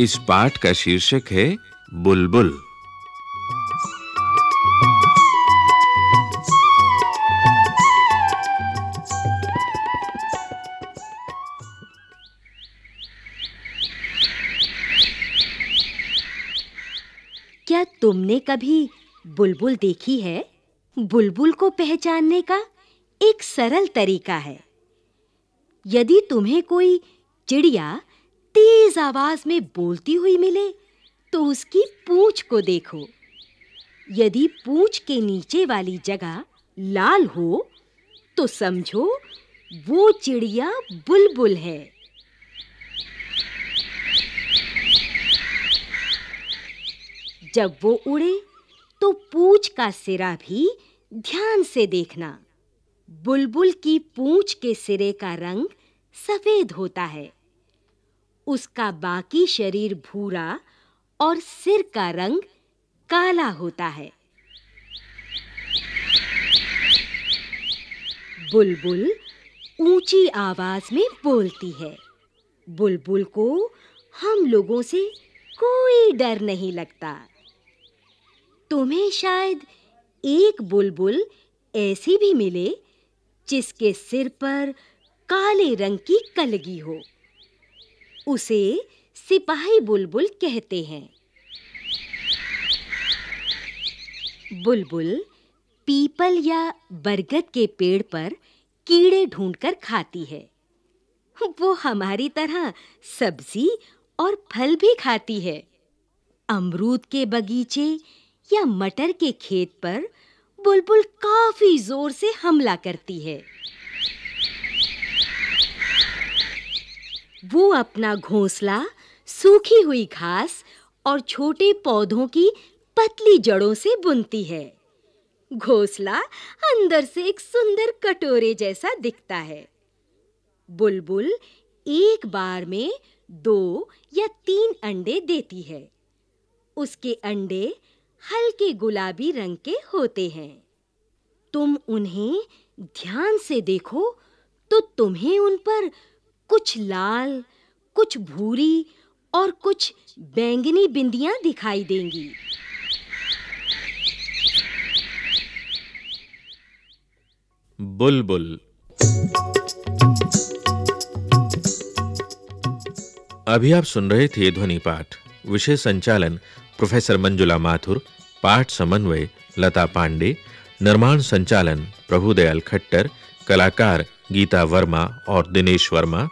इस पाठ का शीर्षक है बुलबुल। क्या तुमने कभी बुलबुल देखी है? बुलबुल को पहचानने का एक सरल तरीका है। यदि तुम्हें कोई चिड़िया तेज आवाज़ में बोलती हुई मिले तो उसकी पूंछ को देखो। यदि पूंछ के नीचे वाली जगह लाल हो तो समझो वो चिड़िया बुलबुल है। जब वो उड़े तो पूंछ का सिरा भी ध्यान से देखना। बुलबुल की पूंछ के सिरे का रंग सफ़ेद होता है। उसका बाकी शरीर भूरा और सिर का रंग काला होता है। बुलबुल ऊँची आवाज़ में बोलती है। बुलबुल को हम लोगों से कोई डर नहीं लगता। तुम्हें शायद एक बुलबुल ऐसी भी मिले जिसके सिर पर काले रंग की कलगी हो। उसे सिपाही बुलबुल कहते हैं। बुलबुल पीपल या बरगद के पेड़ पर कीड़े ढूंढकर खाती है। वो हमारी तरह सब्ज़ी और फल भी खाती है। अमरूद के बगीचे या मटर के खेत पर बुलबुल काफ़ी ज़ोर से हमला करती है। वो अपना घोंसला, सूखी हुई घास और छोटे पौधों की पतली जड़ों से बुनती है। घोंसला अंदर से एक सुंदर कटोरे जैसा दिखता है। बुलबुल एक बार में दो या तीन अंडे देती है। उसके अंडे हल्के गुलाबी रंग के होते हैं। तुम उन्हें ध्यान से देखो तो तुम्हें उन पर कुछ लाल, कुछ भूरी और कुछ बैंगनी बिंदियाँ दिखाई देंगी। बुलबुल। अभी आप सुन रहे थे ध्वनि पाठ। विषय संचालन प्रोफेसर मंजुला माथुर, पाठ समन्वय लता पांडे, निर्माण संचालन प्रभुदयाल खट्टर, कलाकार गीता वर्मा और दिनेश वर्मा,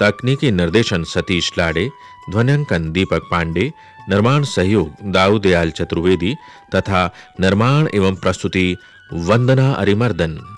तकनीकी निर्देशन सतीश लाड़े, ध्वनियांकन दीपक पांडे, निर्माण सहयोग दाऊ दयाल चतुर्वेदी तथा निर्माण एवं प्रस्तुति वंदना अरिमर्दन।